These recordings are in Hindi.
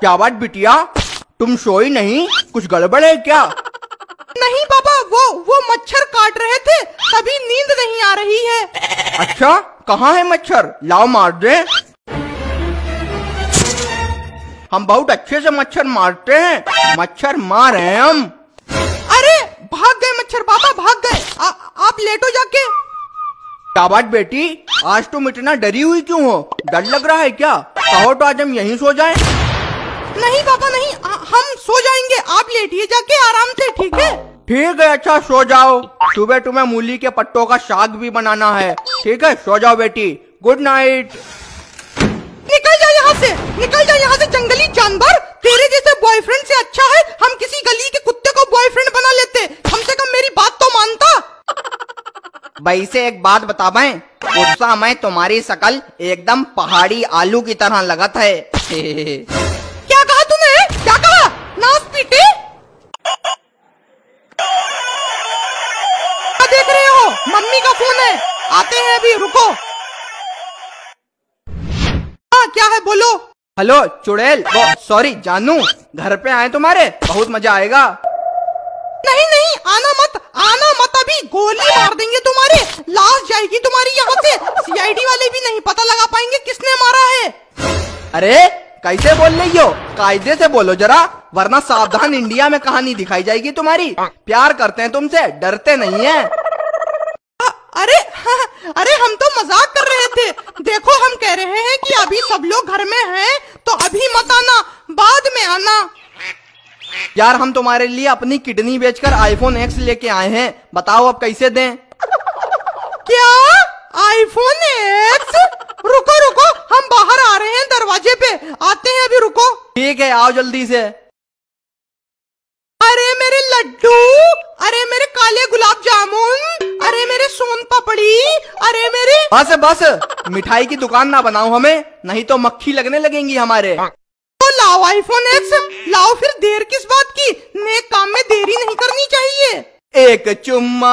क्या बात बिटिया? तुम सोई नहीं? कुछ गड़बड़ है क्या? नहीं बाबा वो वो मच्छर काट रहे थे। तभी नींद नहीं आ रही है। अच्छा कहाँ है मच्छर? लाओ मार दे। हम बहुत अच्छे से मच्छर मारते हैं। मच्छर मार रहे हैं हम। अरे भाग गए मच्छर बाबा भाग गए। आ- आप लेटो जाके। क्या बात बेटी? आज तुम इतना डरी हुई क्यों हो? डर लग रहा है क्या? कहो तो आज हम यहीं सो जाएँ? नहीं पापा नहीं आ- हम सो जाएँगे। आप लेटिए जाके आराम से ठीक है? ठीक है अच्छा सो जाओ। सुबह तुम्हें मूली के पत्तों का साग भी बनाना है। ठीक है सो जाओ बेटी। गुड नाइट निकल जा यहाँ से निकल जा यहाँ से जंगली जानवर। तेरे जैसे बॉयफ्रेंड से अच्छा है हम किसी गली के कुत्ते को बॉयफ्रेंड बना लेते। कम से कम मेरी बात तो मानता। वैसे एक बात बता मैं उस समय तुम्हारी शकल एकदम पहाड़ी आलू की तरह लगत है क्या कहा तूने क्या कहा नाच पीटे क्या देख रहे हो मम्मी का फ़ोन है। आते हैं अभी रुको। हाँ क्या है बोलो। हेलो चुड़ैल। सॉरी जानू। घर पे आए तुम्हारे? बहुत मज़ा आएगा। नहीं नहीं आना मत आना मत अभी। गोली मार देंगे तुम्हारे। लाश जाएगी तुम्हारी यहाँ से। सीआईडी वाले भी नहीं पता लगा पाएँगे किसने मारा है। अरे कैसे बोल रही हो? कायदे से बोलो जरा वरना सावधान इंडिया में कहानी दिखाई जाएगी तुम्हारी। प्यार करते हैं तुमसे डरते नहीं है। अरे अरे हम तो मज़ाक कर रहे थे। देखो हम कह रहे हैं कि अभी सब लोग घर में हैं तो अभी मत आना बाद में आना। यार हम तुम्हारे लिए अपनी किडनी बेचकर आईफोन एक्स लेके आए हैं। बताओ अब कैसे दें? क्या? आईफोन एक्स रुको रुको हम बाहर आ रहे हैं दरवाजे पे। आते हैं अभी रुको। ठीक है आओ जल्दी से। अरे मेरे लड्डू! अरे मेरे! बस बस। मिठाई की दुकान ना बनाओ हमें नहीं तो मक्खी लगने लगेंगी हमारे। तो लाओ आईफोन एक्स लाओ फिर देर किस बात की? नेक काम में देरी नहीं करनी चाहिए। एक चुम्मा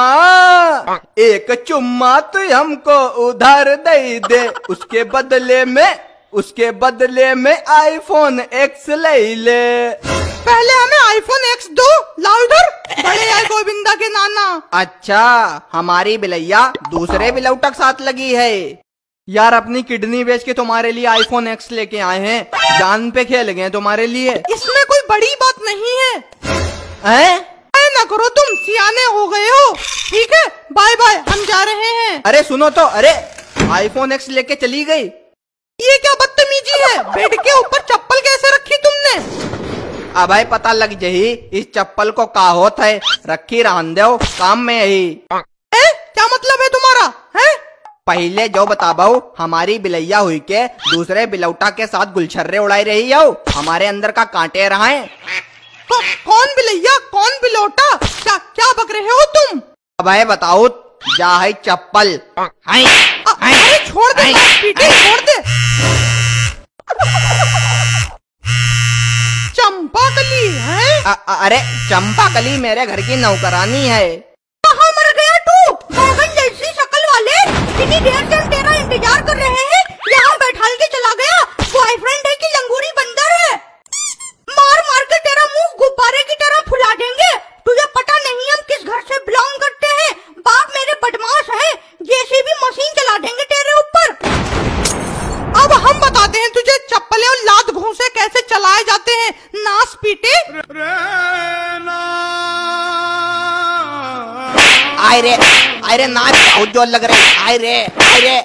एक चुम्मा तो हमको उधार दे दे। उसके बदले में उसके बदले में आईफोन एक्स ले ले। पहले हमें आईफोन एक्स दो। लाओ इधर। बड़े आए गोविंदा के नाना। अच्छा हमारी बिलैया दूसरे बिलौटक साथ लगी है। यार अपनी किडनी बेच के तुम्हारे लिए आईफोन एक्स लेके आए हैं। जान पे खेल गए तुम्हारे लिए। इसमें कोई बड़ी बात नहीं है। हैं? ना करो तुम सियाने हो गए हो। ठीक है बाय बाय हम जा रहे हैं। अरे सुनो तो अरे आईफोन एक्स लेके चली गई। ये क्या बदतमीजी है? बेड के ऊपर चप्पल कैसे अब पता लग जही इस चप्पल को का होत है? रखी रहन दो काम में यही। है क्या मतलब है तुम्हारा? है? पहले जो बताबाऊ हमारी बिलैया हुई के दूसरे बिलौटा के साथ गुलछर्रे उड़ाई रही हो? हमारे अंदर का कांटे रहा है कौ, कौन बिलैया? कौन बिलौटा? क्या क्या बक रहे हो तुम? अब है बताओ जा है चप्पल। छोड़ दे छोड़ दे। चंपा कली है? अ- अरे चंपा कली मेरे घर की नौकरानी है। कहाँ मर गया तू? जैसी शक्ल वाले। कितनी देर से हम तेरा इंतज़ार कर रहे हैं यहाँ बैठा के चला गया बॉयफ्रेंड है कि लंगूरी बंदर है मार मार के तेरा मुँह गुब्बारे की तरह फुला देंगे तुझे पता नहीं हम किस घर से बिलोंग करते हैं बाप मेरे बदमाश है जैसे भी मशीन चला देंगे तेरे ऊपर अब हम बताते हैं तुझे चप्पलें और लात घूंसे कैसे चलाए जाते हैं नास पीटे। आय रे आय रे नाच बहुत ज़ोर लग रहे आय रे आय रे।